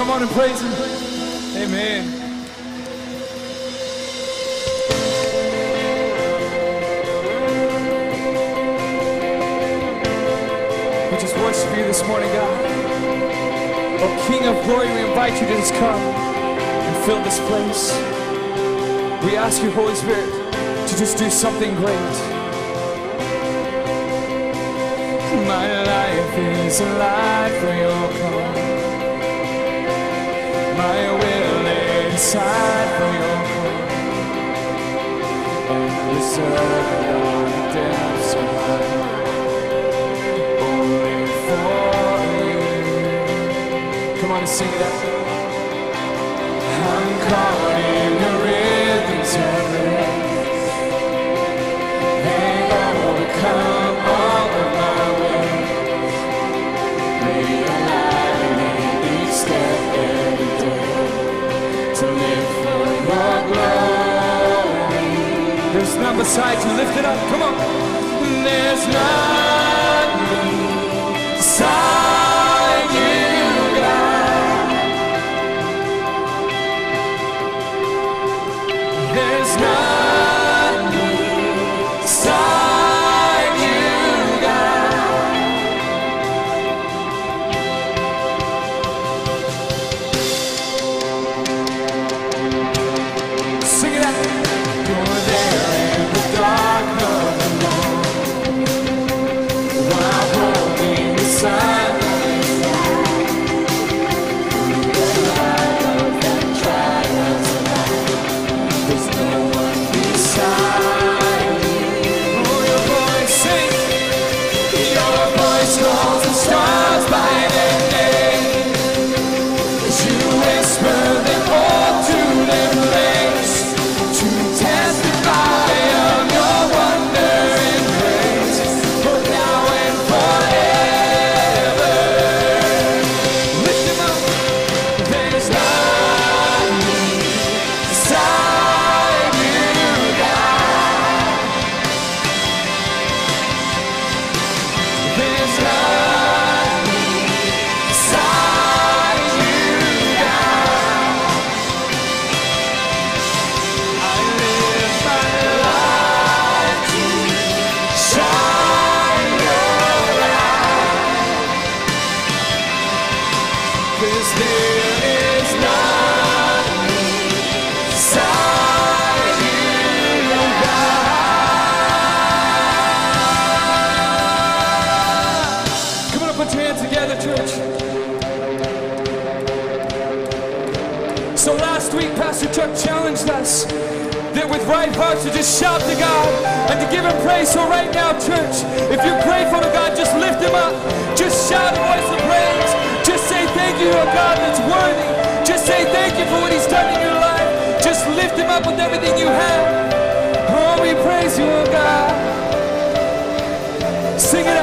Come on and praise Him. Amen. We just worship you this morning, God. Oh, King of glory, we invite you to just come and fill this place. We ask you, Holy Spirit, to just do something great. My life is alive for your call. My will inside for your call. And the depths of my. Only for you. Come on and sing that. I'm caught None. Lift it up. Come on. There's none Chuck challenged us that with right hearts to just shout to God and to give Him praise. So right now, church, if you're grateful to God, just lift Him up. Just shout a voice of praise. Just say thank you to God that's worthy. Just say thank you for what He's done in your life. Just lift Him up with everything you have. Oh, we praise you, oh God. Sing it.